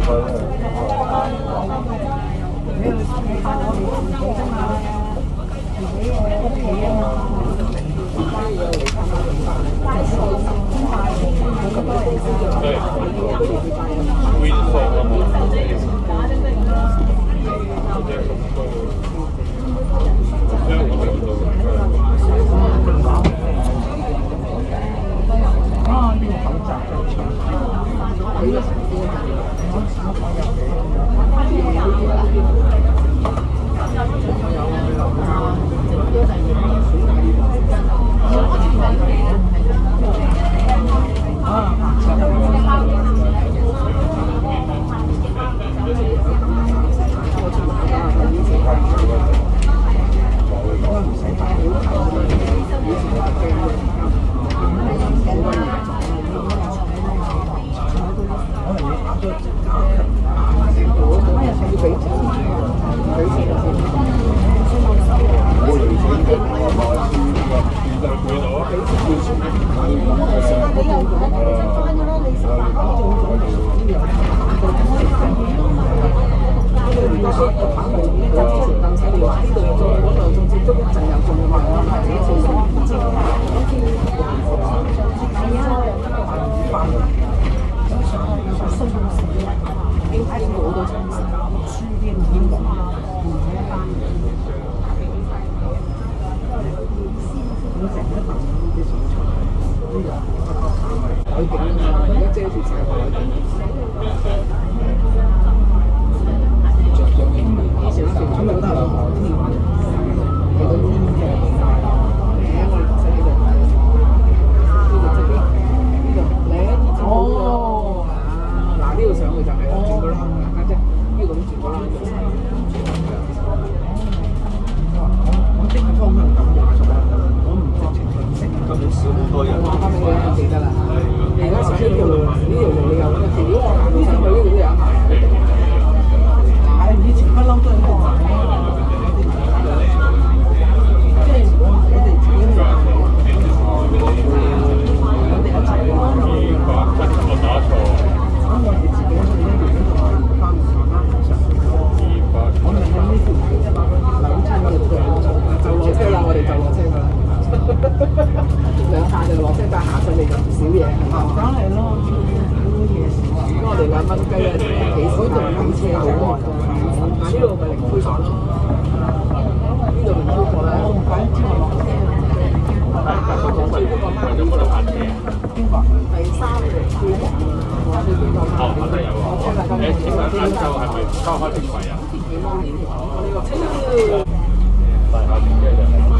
对。少嘢，梗係，好多。咁我哋兩蚊雞咧，幾時？我哋等車好耐。呢度咪灰彩咯？呢度咪超彩啦！我唔敢車，我，我，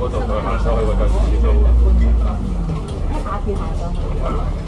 我度佢行上我等就儿马上我马上我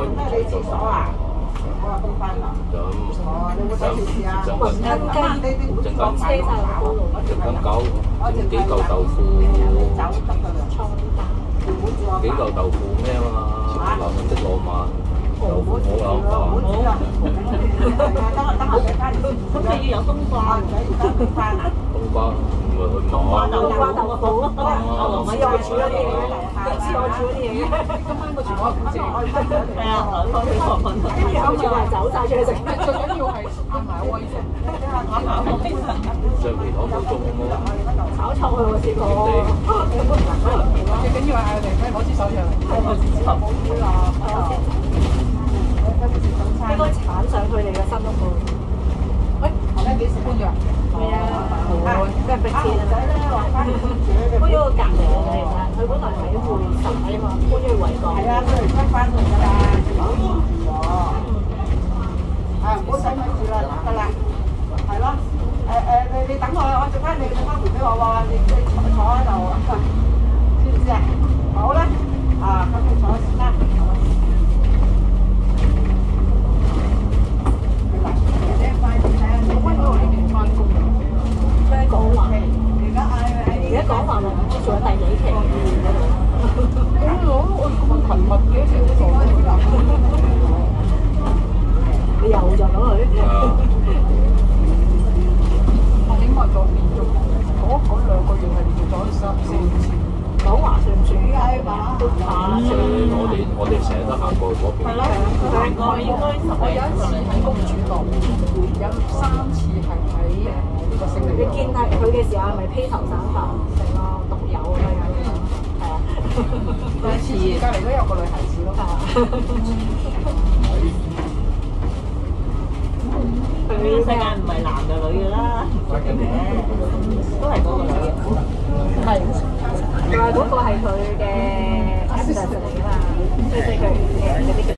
喂，啊咩你廁所啊？我話咁快啦。就哦，你有冇睇電視啊？陣誒間你你陣放間車晒落高度，陣間搞幾嚿豆腐，幾嚿豆腐咩啊嘛？男人的浪漫，豆腐好有唔好住飯。啊！等我等我俾翻你。咁你要有冬瓜唔，使而家俾翻啊！冬瓜唔係去買。豆瓜豆腐啊！我我又煮咗啲嘢，知我煮咗啲嘢。今晚個廚房唔知我係係啊，我哋學訓。跟住後面話走晒出去食。最緊要係嗌埋威聲。橡皮糖冇中咯，炒錯佢我試過。最緊要係嗌你攞支手杖。應該鏟上佢哋嘅新屋度。喂，而家幾時搬㗎？係啊，即係逼遷啊！搬搬咗個隔離嘅其實，佢本來喺會十啊嘛，搬咗去維港。係啊，佢嚟出翻嚟㗎啦，唔好住喎。啊，唔好使咪住啦，得啦，係咯。誒誒，你你等我，我陣間你你翻回俾我喎，你你坐坐喺度，知唔知啊？好啦，啊，咁你坐先。啦。咩講話？而家講話咪唔知做咗第幾期嗰度。你又就咗佢？啊，講話算唔算？都怕所以我哋我哋成日都行過嗰邊。係咯，大概應該十零你見睇佢嘅時候係咪披頭散髮成個獨有咁樣？樣？係啊，係。啊。佢世界唔係男嘅女嘅啦，都係嗰個女嘅。係，但係嗰個係佢嘅 assistant 嚟㗎嘛，即係佢嘅嗰啲